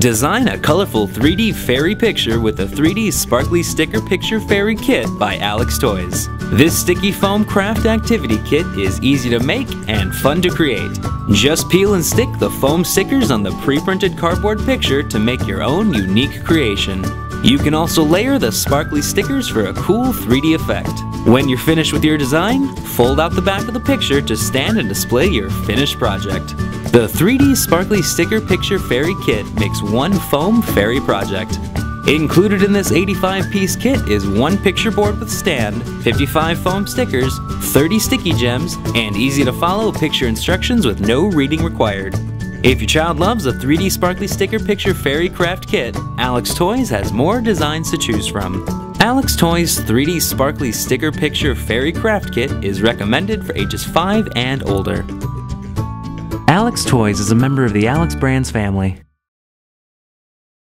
Design a colorful 3D fairy picture with the 3D Sparkly Sticker Picture Fairy Kit by Alex Toys. This sticky foam craft activity kit is easy to make and fun to create. Just peel and stick the foam stickers on the pre-printed cardboard picture to make your own unique creation. You can also layer the sparkly stickers for a cool 3D effect. When you're finished with your design, fold out the back of the picture to stand and display your finished project. The 3D Sparkly Sticker Picture Fairy Kit makes one foam fairy project. Included in this 85-piece kit is one picture board with stand, 55 foam stickers, 30 sticky gems, and easy-to-follow picture instructions with no reading required. If your child loves a 3D Sparkly Sticker Picture Fairy Craft Kit, Alex Toys has more designs to choose from. Alex Toys 3D Sparkly Sticker Picture Fairy Craft Kit is recommended for ages 5 and older. Alex Toys is a member of the Alex Brands family.